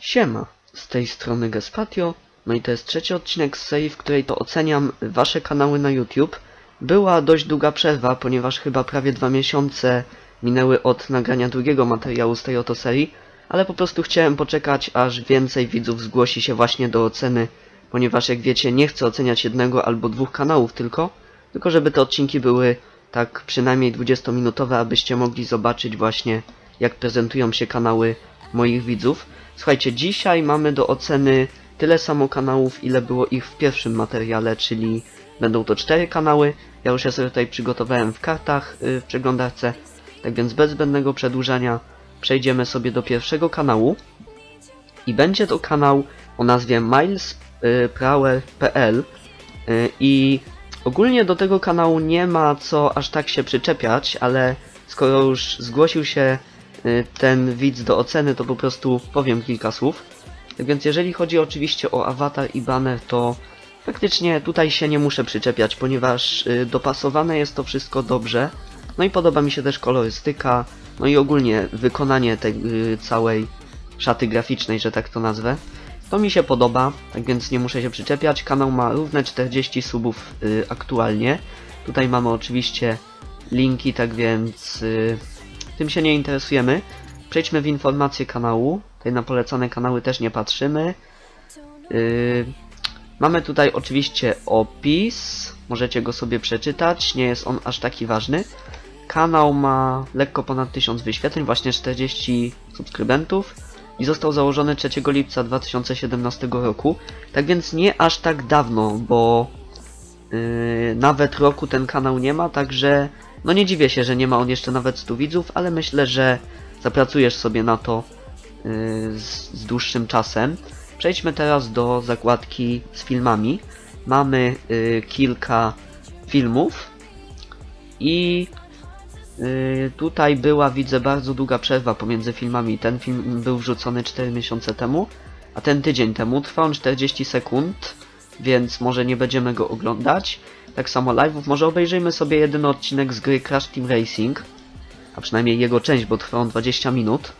Siema, z tej strony Gespatio, no i to jest trzeci odcinek z serii, w której to oceniam wasze kanały na YouTube. Była dość długa przerwa, ponieważ chyba prawie dwa miesiące minęły od nagrania drugiego materiału z tej oto serii, ale po prostu chciałem poczekać, aż więcej widzów zgłosi się właśnie do oceny, ponieważ jak wiecie, nie chcę oceniać jednego albo dwóch kanałów tylko, tylko żeby te odcinki były tak przynajmniej 20-minutowe, abyście mogli zobaczyć właśnie, jak prezentują się kanały moich widzów. Słuchajcie, dzisiaj mamy do oceny tyle samo kanałów, ile było ich w pierwszym materiale, czyli będą to cztery kanały. Ja już je sobie tutaj przygotowałem w kartach yy, w przeglądarce, tak więc bez zbędnego przedłużania przejdziemy sobie do pierwszego kanału. I będzie to kanał o nazwie milesprower.pl yy, i ogólnie do tego kanału nie ma co aż tak się przyczepiać, ale skoro już zgłosił się y, ten widz do oceny, to po prostu powiem kilka słów. Tak więc jeżeli chodzi oczywiście o awatar i banner, to praktycznie tutaj się nie muszę przyczepiać, ponieważ y, dopasowane jest to wszystko dobrze. No i podoba mi się też kolorystyka, no i ogólnie wykonanie tej y, całej szaty graficznej, że tak to nazwę. To mi się podoba, tak więc nie muszę się przyczepiać. Kanał ma równe 40 subów y, aktualnie. Tutaj mamy oczywiście linki, tak więc y, tym się nie interesujemy. Przejdźmy w informacje kanału. Tutaj na polecane kanały też nie patrzymy. Y, mamy tutaj oczywiście opis. Możecie go sobie przeczytać. Nie jest on aż taki ważny. Kanał ma lekko ponad 1000 wyświetleń, właśnie 40 subskrybentów i został założony 3 lipca 2017 roku. Tak więc nie aż tak dawno, bo yy, nawet roku ten kanał nie ma, także no nie dziwię się, że nie ma on jeszcze nawet 100 widzów, ale myślę, że zapracujesz sobie na to yy, z, z dłuższym czasem. Przejdźmy teraz do zakładki z filmami. Mamy yy, kilka filmów i Yy, tutaj była, widzę, bardzo długa przerwa pomiędzy filmami. Ten film był wrzucony 4 miesiące temu, a ten tydzień temu. Trwał on 40 sekund, więc może nie będziemy go oglądać. Tak samo live'ów. Może obejrzyjmy sobie jeden odcinek z gry Crash Team Racing, a przynajmniej jego część, bo trwa on 20 minut.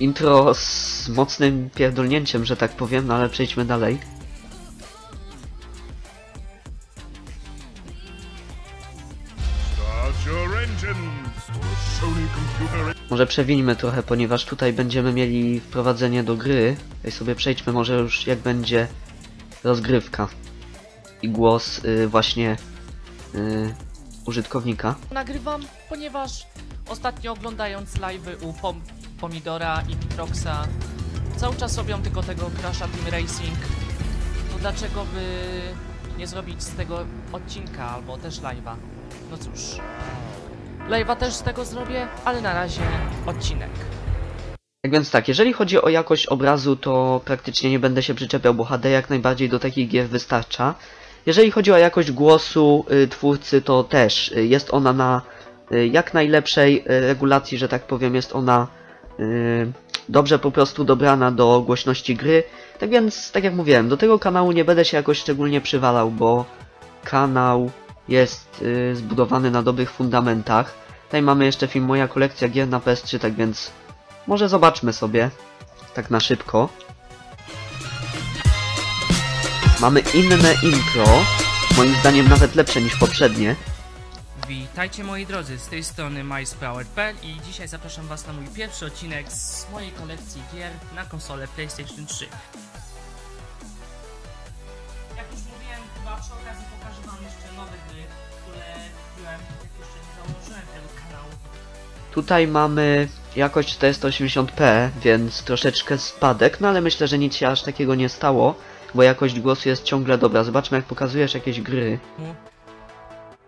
Intro z mocnym pierdolnięciem, że tak powiem, no ale przejdźmy dalej. Może przewińmy trochę, ponieważ tutaj będziemy mieli wprowadzenie do gry. Tutaj sobie przejdźmy może już jak będzie rozgrywka. I głos y, właśnie y, użytkownika. nagrywam, ponieważ ostatnio oglądając live'y u Pom Pomidora i Mitroxa cały czas robią tylko tego Crasha Team Racing. To dlaczego by nie zrobić z tego odcinka albo też live'a? No cóż. Live'a też z tego zrobię, ale na razie odcinek. Tak więc tak, jeżeli chodzi o jakość obrazu, to praktycznie nie będę się przyczepiał, bo HD jak najbardziej do takich gier wystarcza. Jeżeli chodzi o jakość głosu y, twórcy, to też y, jest ona na y, jak najlepszej y, regulacji, że tak powiem, jest ona y, dobrze po prostu dobrana do głośności gry. Tak więc, tak jak mówiłem, do tego kanału nie będę się jakoś szczególnie przywalał, bo kanał jest y, zbudowany na dobrych fundamentach. Tutaj mamy jeszcze film Moja kolekcja gier na PS3, tak więc może zobaczmy sobie, tak na szybko. Mamy inne intro, moim zdaniem nawet lepsze niż poprzednie. Witajcie moi drodzy, z tej strony MySprower.pl i dzisiaj zapraszam was na mój pierwszy odcinek z mojej kolekcji gier na konsolę PlayStation 3. Jak już mówiłem, chyba przy okazji pokażę wam jeszcze nowe gry, które kupiłem, jak jeszcze nie założyłem tego kanału. Tutaj mamy jakość 480p, więc troszeczkę spadek, no ale myślę, że nic się aż takiego nie stało, bo jakość głosu jest ciągle dobra. Zobaczmy jak pokazujesz jakieś gry.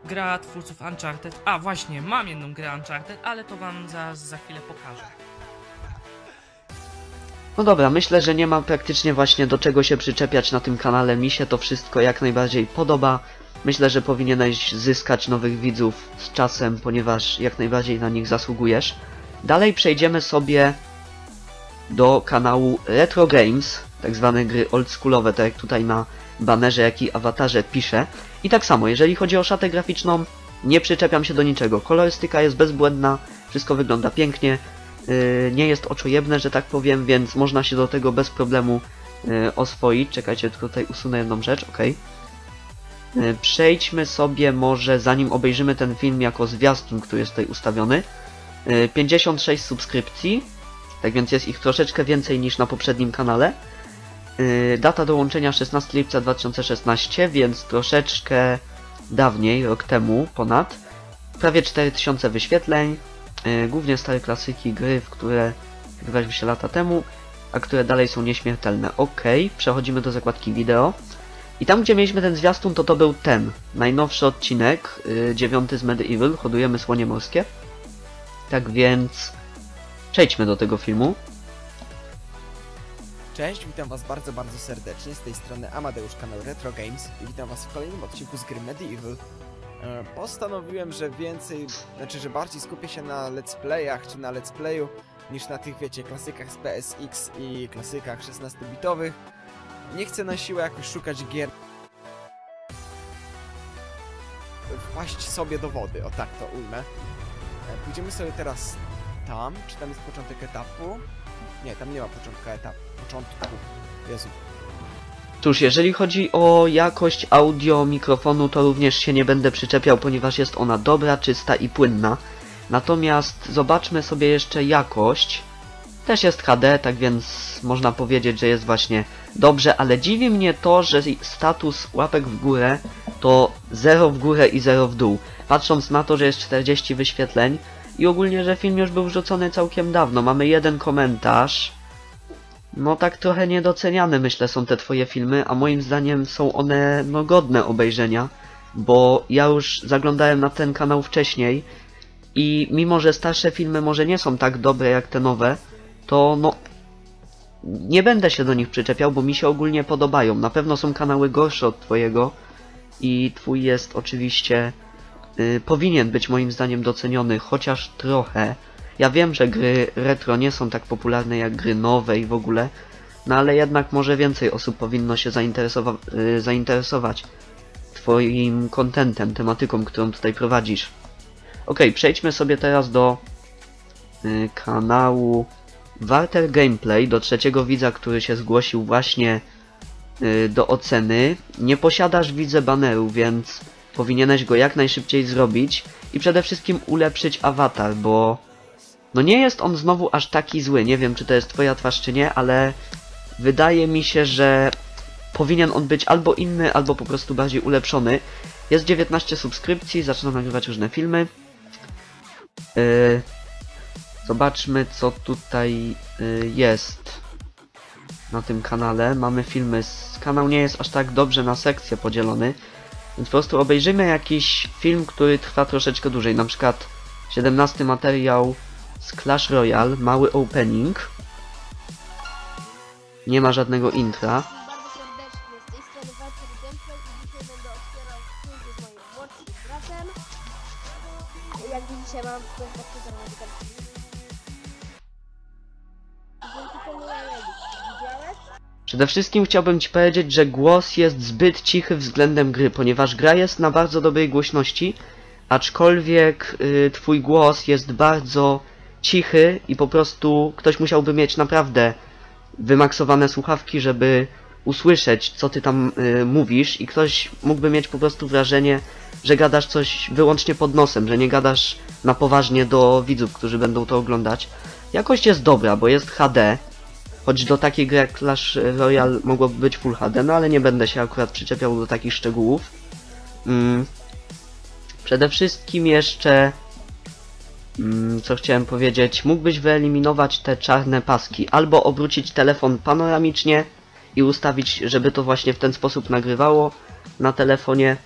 Gra twórców Uncharted, a właśnie, mam jedną grę Uncharted, ale to wam za, za chwilę pokażę. No dobra, myślę, że nie ma praktycznie właśnie do czego się przyczepiać na tym kanale. Mi się to wszystko jak najbardziej podoba. Myślę, że powinieneś zyskać nowych widzów z czasem, ponieważ jak najbardziej na nich zasługujesz. Dalej przejdziemy sobie do kanału Retro Games. tak zwane gry oldschoolowe, tak jak tutaj na banerze, jak i awatarze piszę. I tak samo, jeżeli chodzi o szatę graficzną, nie przyczepiam się do niczego. Kolorystyka jest bezbłędna, wszystko wygląda pięknie, yy, nie jest oczojebne, że tak powiem, więc można się do tego bez problemu yy, oswoić. Czekajcie, tylko tutaj usunę jedną rzecz, ok. Przejdźmy sobie może, zanim obejrzymy ten film jako zwiastun, który jest tutaj ustawiony. Yy, 56 subskrypcji, tak więc jest ich troszeczkę więcej niż na poprzednim kanale. Yy, Data dołączenia 16 lipca 2016, więc troszeczkę dawniej, rok temu ponad. Prawie 4000 wyświetleń, yy, głównie stare klasyki, gry, w które graliśmy się lata temu, a które dalej są nieśmiertelne. Ok, przechodzimy do zakładki wideo. I tam, gdzie mieliśmy ten zwiastun, to to był ten, najnowszy odcinek, yy, dziewiąty z Medieval, hodujemy słonie morskie. Tak więc przejdźmy do tego filmu. Cześć, witam was bardzo, bardzo serdecznie. Z tej strony Amadeusz, kanał Retro Games i witam was w kolejnym odcinku z gry Medieval. E, Postanowiłem, że więcej, znaczy, że bardziej skupię się na let's playach czy na let's playu niż na tych, wiecie, klasykach z PSX i klasykach 16-bitowych. Nie chcę na siłę jakoś szukać gier wpaść sobie do wody, o tak to ujmę. E, Pójdziemy sobie teraz tam, czy tam jest początek etapu? Nie, tam nie ma początku etapu. Początku. Jezu. Cóż, jeżeli chodzi o jakość audio mikrofonu, to również się nie będę przyczepiał, ponieważ jest ona dobra, czysta i płynna. Natomiast zobaczmy sobie jeszcze jakość. Też jest HD, tak więc można powiedzieć, że jest właśnie dobrze, ale dziwi mnie to, że status łapek w górę to 0 w górę i 0 w dół. Patrząc na to, że jest 40 wyświetleń i ogólnie, że film już był wrzucony całkiem dawno. Mamy jeden komentarz. No tak trochę niedoceniane myślę są te twoje filmy, a moim zdaniem są one no godne obejrzenia, bo ja już zaglądałem na ten kanał wcześniej i mimo, że starsze filmy może nie są tak dobre jak te nowe, to no nie będę się do nich przyczepiał, bo mi się ogólnie podobają. Na pewno są kanały gorsze od twojego i twój jest oczywiście y, powinien być moim zdaniem doceniony chociaż trochę. Ja wiem, że gry retro nie są tak popularne jak gry nowe i w ogóle, no ale jednak może więcej osób powinno się zainteresowa y, zainteresować twoim kontentem, tematyką, którą tutaj prowadzisz. Ok, przejdźmy sobie teraz do y, kanału Warter Gameplay, do trzeciego widza, który się zgłosił właśnie y, do oceny. Nie posiadasz widzę baneru, więc powinieneś go jak najszybciej zrobić i przede wszystkim ulepszyć awatar, bo no nie jest on znowu aż taki zły. Nie wiem, czy to jest twoja twarz, czy nie, ale wydaje mi się, że powinien on być albo inny, albo po prostu bardziej ulepszony. Jest 19 subskrypcji, zaczyna nagrywać różne filmy. Yy, zobaczmy, co tutaj yy, jest na tym kanale. Mamy filmy. Z... Kanał nie jest aż tak dobrze na sekcje podzielony, więc po prostu obejrzymy jakiś film, który trwa troszeczkę dłużej. Na przykład 17 materiał z Clash Royale, mały opening. Nie ma żadnego intra. Z tej strony Przede wszystkim chciałbym Ci powiedzieć, że głos jest zbyt cichy względem gry, ponieważ gra jest na bardzo dobrej głośności, aczkolwiek y, Twój głos jest bardzo cichy i po prostu ktoś musiałby mieć naprawdę wymaksowane słuchawki, żeby usłyszeć, co Ty tam y, mówisz i ktoś mógłby mieć po prostu wrażenie, że gadasz coś wyłącznie pod nosem, że nie gadasz na poważnie do widzów, którzy będą to oglądać. Jakość jest dobra, bo jest HD, Choć do takiej gry jak Clash Royale mogłoby być Full HD, no ale nie będę się akurat przyczepiał do takich szczegółów. Mm. Przede wszystkim jeszcze, mm, co chciałem powiedzieć, mógłbyś wyeliminować te czarne paski, albo obrócić telefon panoramicznie i ustawić, żeby to właśnie w ten sposób nagrywało na telefonie,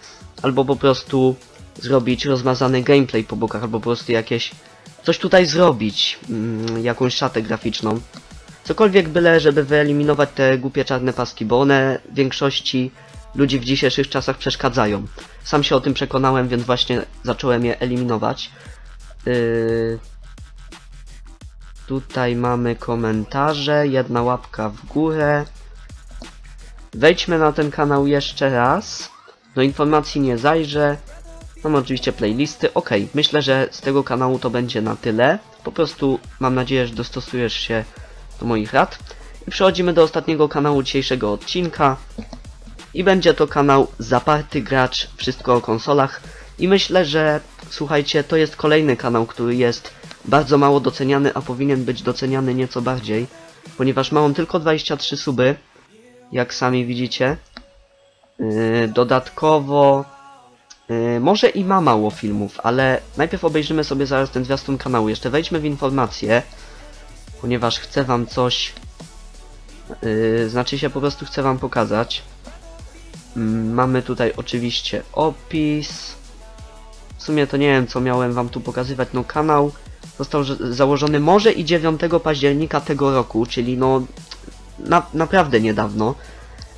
albo po prostu zrobić rozmazany gameplay po bokach, albo po prostu jakieś coś tutaj zrobić, mm, jakąś szatę graficzną. Cokolwiek byle, żeby wyeliminować te głupie czarne paski, bo one większości ludzi w dzisiejszych czasach przeszkadzają. Sam się o tym przekonałem, więc właśnie zacząłem je eliminować. Yy... Tutaj mamy komentarze, jedna łapka w górę. Wejdźmy na ten kanał jeszcze raz. Do informacji nie zajrzę. Mam oczywiście playlisty. Ok, myślę, że z tego kanału to będzie na tyle. Po prostu mam nadzieję, że dostosujesz się do moich rad. I przechodzimy do ostatniego kanału dzisiejszego odcinka. I będzie to kanał Zaparty Gracz, wszystko o konsolach. I myślę, że słuchajcie, to jest kolejny kanał, który jest bardzo mało doceniany, a powinien być doceniany nieco bardziej. Ponieważ ma on tylko 23 suby, jak sami widzicie. Yy, dodatkowo Yy, może i ma mało filmów, ale najpierw obejrzymy sobie zaraz ten zwiastun kanału. Jeszcze wejdźmy w informacje, ponieważ chcę wam coś... Yy, znaczy się po prostu chcę wam pokazać. Mm, mamy tutaj oczywiście opis. W sumie to nie wiem co miałem wam tu pokazywać. No kanał został założony może i 9 października tego roku, czyli no na, naprawdę niedawno.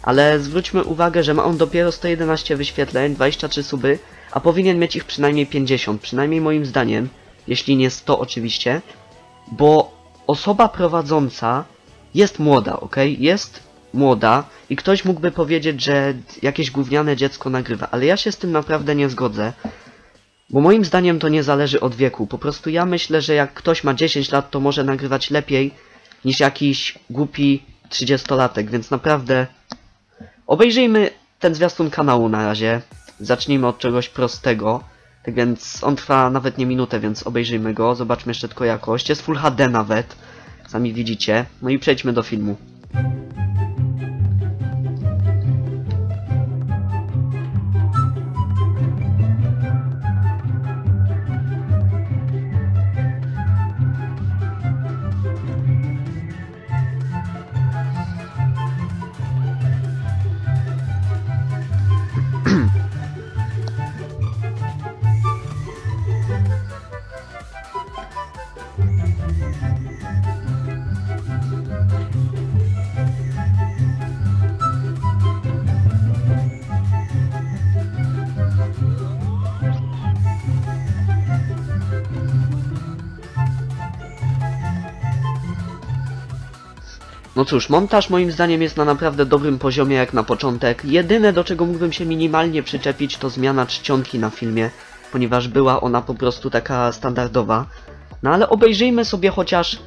Ale zwróćmy uwagę, że ma on dopiero 111 wyświetleń, 23 suby, a powinien mieć ich przynajmniej 50, przynajmniej moim zdaniem, jeśli nie 100 oczywiście, bo osoba prowadząca jest młoda, ok? Jest młoda i ktoś mógłby powiedzieć, że jakieś gówniane dziecko nagrywa, ale ja się z tym naprawdę nie zgodzę, bo moim zdaniem to nie zależy od wieku. Po prostu ja myślę, że jak ktoś ma 10 lat, to może nagrywać lepiej niż jakiś głupi 30-latek, więc naprawdę Obejrzyjmy ten zwiastun kanału na razie. Zacznijmy od czegoś prostego. Tak więc on trwa nawet nie minutę, więc obejrzyjmy go. Zobaczmy jeszcze tylko jakość. Jest Full HD nawet. Sami widzicie. No i przejdźmy do filmu. No cóż, montaż moim zdaniem jest na naprawdę dobrym poziomie jak na początek. Jedyne do czego mógłbym się minimalnie przyczepić to zmiana czcionki na filmie, ponieważ była ona po prostu taka standardowa. No ale obejrzyjmy sobie chociaż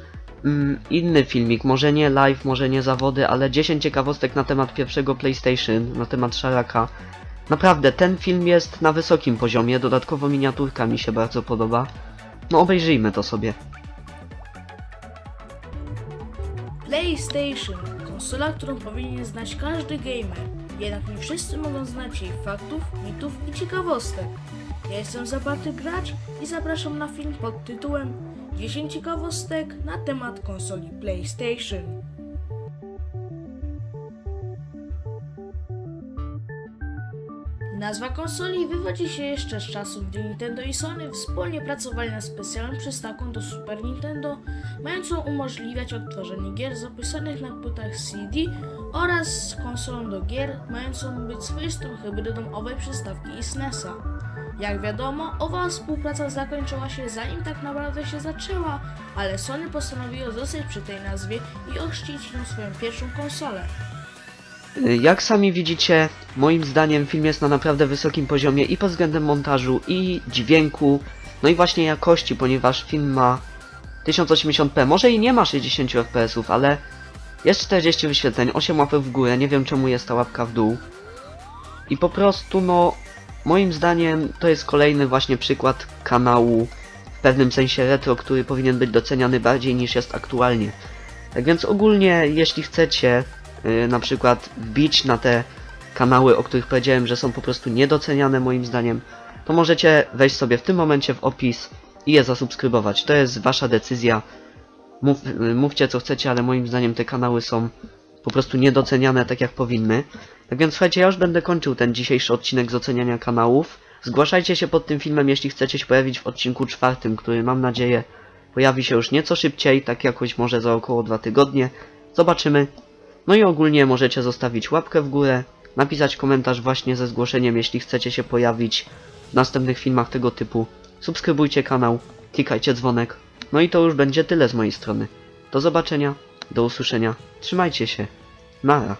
mm, inny filmik, może nie live, może nie zawody, ale 10 ciekawostek na temat pierwszego PlayStation, na temat Szaraka. Naprawdę, ten film jest na wysokim poziomie, dodatkowo miniaturka mi się bardzo podoba. No obejrzyjmy to sobie. PlayStation, konsola, którą powinien znać każdy gamer. Jednak nie wszyscy mogą znać jej faktów, mitów i ciekawostek. Ja jestem Zaparty Gracz i zapraszam na film pod tytułem 10 ciekawostek na temat konsoli PlayStation. Nazwa konsoli wywodzi się jeszcze z czasów, gdy Nintendo i Sony wspólnie pracowali nad specjalną przystawką do Super Nintendo, mającą umożliwiać odtwarzanie gier zapisanych na płytach CD oraz konsolą do gier, mającą być swoistą hybrydą owej przystawki i SNESa. Jak wiadomo, owa współpraca zakończyła się zanim tak naprawdę się zaczęła, ale Sony postanowiło zostać przy tej nazwie i ochrzcić nią swoją pierwszą konsolę. Jak sami widzicie, moim zdaniem film jest na naprawdę wysokim poziomie i pod względem montażu, i dźwięku, no i właśnie jakości, ponieważ film ma 1080p, może i nie ma 60 fps, ale jest 40 wyświetleń, 8 łapek w górę, nie wiem czemu jest ta łapka w dół. I po prostu, no, moim zdaniem to jest kolejny właśnie przykład kanału w pewnym sensie retro, który powinien być doceniany bardziej niż jest aktualnie. Tak więc ogólnie, jeśli chcecie na przykład wbić na te kanały, o których powiedziałem, że są po prostu niedoceniane moim zdaniem, to możecie wejść sobie w tym momencie w opis i je zasubskrybować. To jest wasza decyzja. Mów, y, mówcie co chcecie, ale moim zdaniem te kanały są po prostu niedoceniane tak jak powinny. Tak więc słuchajcie, ja już będę kończył ten dzisiejszy odcinek z oceniania kanałów. Zgłaszajcie się pod tym filmem, jeśli chcecie się pojawić w odcinku czwartym, który mam nadzieję pojawi się już nieco szybciej, tak jakoś może za około dwa tygodnie. Zobaczymy. No i ogólnie możecie zostawić łapkę w górę, napisać komentarz właśnie ze zgłoszeniem, jeśli chcecie się pojawić w następnych filmach tego typu. Subskrybujcie kanał, klikajcie dzwonek. No i to już będzie tyle z mojej strony. Do zobaczenia, do usłyszenia, trzymajcie się, nara.